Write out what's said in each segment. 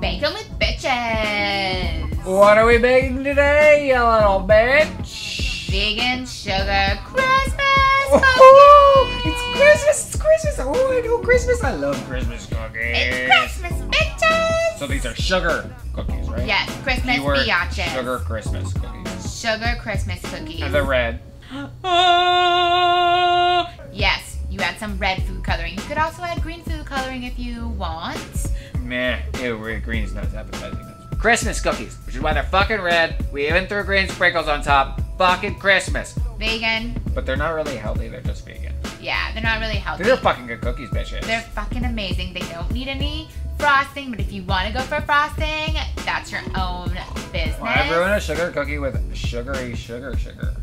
Bake them with bitches. What are we baking today, you little bitch? Vegan sugar Christmas Oh, cookies. it's Christmas! It's Christmas! Oh, I know Christmas! I love Christmas cookies. It's Christmas, bitches. So these are sugar cookies, right? Yes, Christmas biatches. Sugar Christmas cookies. Sugar Christmas cookies. And they're red. Yes, you add some red food coloring. You could also add green food coloring if you want. Meh. Ew, red- green is not as appetizing. Christmas cookies, which is why they're fucking red. We even threw green sprinkles on top. Fucking Christmas. Vegan. But they're not really healthy, they're just vegan. Yeah, they're not really healthy. These are fucking good cookies, bitches. They're fucking amazing. They don't need any frosting, but if you want to go for frosting, that's your own business. Why ruin a sugar cookie with sugary sugar sugar?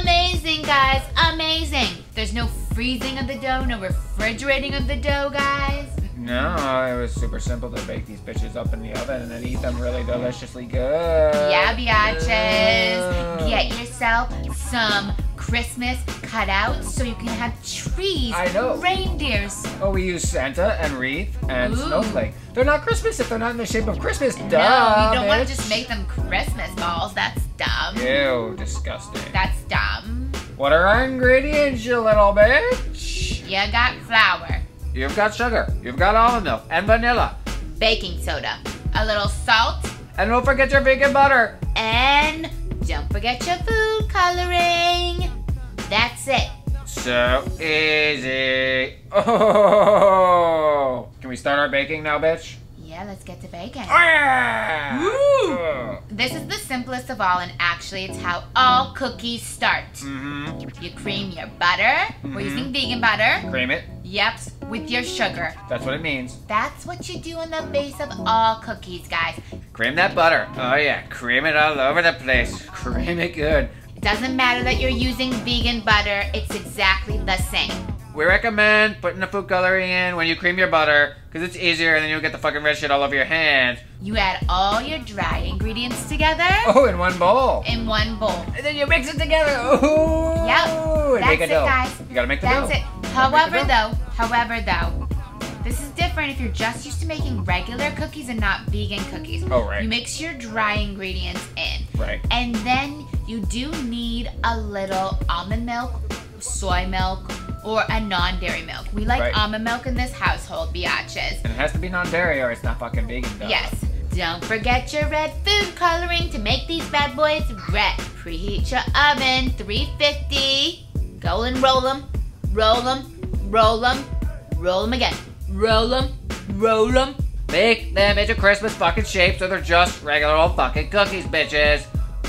Amazing, guys. Amazing. There's no freezing of the dough, no refrigerating of the dough, guys. No, it was super simple to bake these bitches up in the oven and then eat them really deliciously good. Yeah, biatches. Get yourself some Christmas cutouts so you can have trees, I know. reindeers. Oh, we use Santa and wreath and Ooh. snowflake. They're not Christmas if they're not in the shape of Christmas. Duh, no, you don't want to just make them Christmas balls. That's dumb. Ew, disgusting. That's dumb. What are our ingredients, you little bitch? You got flour, You've got sugar, you've got almond milk, and vanilla. baking soda, a little salt, And don't forget your vegan butter. and don't forget your food coloring. That's it. So easy. Oh! Can we start our baking now, bitch? Yeah, let's get to baking. Yeah! Woo! This is the simplest of all, and actually, it's how all cookies start. Mm-hmm. You cream your butter. We're using vegan butter. Cream it. Yep, with your sugar. That's what it means. That's what you do on the base of all cookies, guys. Cream that butter. Oh yeah, cream it all over the place. Cream it good. It doesn't matter that you're using vegan butter, it's exactly the same. We recommend putting the food coloring in when you cream your butter, because it's easier and then you'll get the fucking red shit all over your hands. You add all your dry ingredients together Oh, in one bowl. in one bowl. And then you mix it together. Oh! Yep, And make a that's it, dough. guys. You gotta make the That's dough. it. However, though, however, though, this is different if you're just used to making regular cookies and not vegan cookies. Oh, right. You mix your dry ingredients in. Right. And then you do need a little almond milk, soy milk, or a non-dairy milk. We like Right. almond milk in this household, biatches. And it has to be non-dairy or it's not fucking vegan dough. Yes. Don't forget your red food coloring to make these bad boys red. Preheat your oven, 350. Go and roll them, roll them, roll them, roll them again. Roll them, roll them. Make them into Christmas fucking shape so they're just regular old fucking cookies, bitches.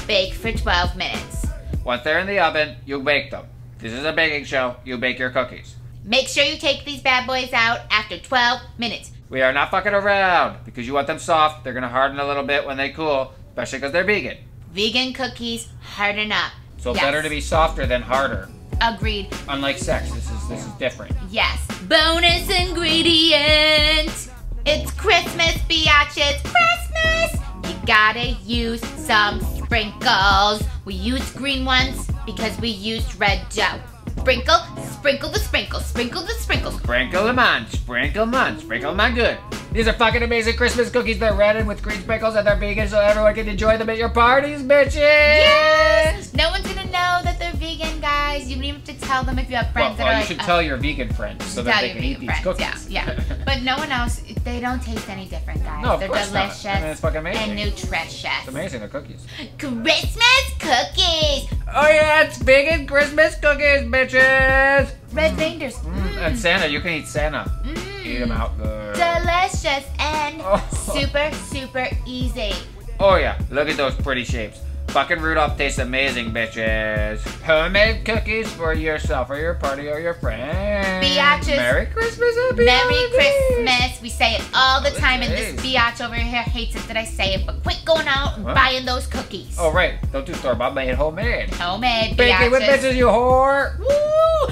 Bake for 12 minutes. Once they're in the oven, you bake them. This is a baking show. You bake your cookies. Make sure you take these bad boys out after 12 minutes. We are not fucking around because you want them soft. They're gonna harden a little bit when they cool, especially because they're vegan. Vegan cookies harden up. So Yes. better to be softer than harder. Agreed. Unlike sex, this is this is different. Yes. Bonus ingredient. It's Christmas, biatches. Christmas. You gotta use some sprinkles. We used green ones because we used red dough. Sprinkle, sprinkle the sprinkles, sprinkle the sprinkles. Sprinkle them on, sprinkle them on, sprinkle them on good. These are fucking amazing Christmas cookies. They're red and with green sprinkles and they're vegan so everyone can enjoy them at your parties, bitches! Yes! No one's gonna know vegan, guys. You don't even have to tell them if you have Well, friends that well, are you like, should uh, tell your vegan friends so that they can eat vegan these friends. cookies. Yeah, yeah. But no one else, they don't taste any different, guys. No, of They're course not. delicious I mean, it's fucking amazing. and nutritious. It's amazing, they're cookies. Christmas cookies! Oh yeah, it's vegan Christmas cookies, bitches! Red reindeers. Mm, And Santa, you can eat Santa. Mm. Eat them out good. Delicious and Oh. super, super easy. Oh yeah, look at those pretty shapes. Fucking Rudolph tastes amazing, bitches. Homemade cookies for yourself or your party or your friends. Biatches. Merry Christmas, happy Merry holidays. Christmas. We say it all the time, and this biatch over here hates it that I say it, but quit going out and What? buying those cookies. Oh right, don't do store bought, made homemade. Homemade Bake it with bitches, you whore. Woo!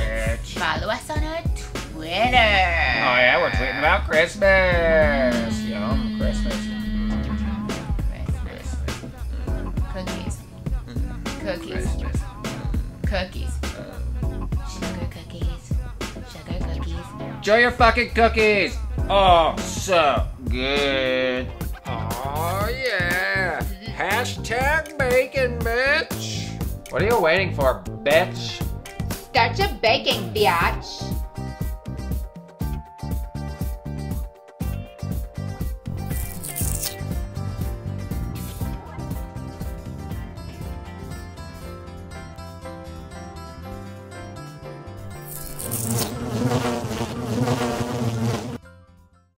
Bitch. Follow us on our Twitter. Oh yeah, we're tweeting about Christmas. Mm. Yum. Christmas. cookies. Cookies. Sugar cookies. Sugar cookies. Enjoy your fucking cookies! Oh, so good. Oh, yeah. Hashtag bacon, bitch. What are you waiting for, bitch? Start your baking, bitch.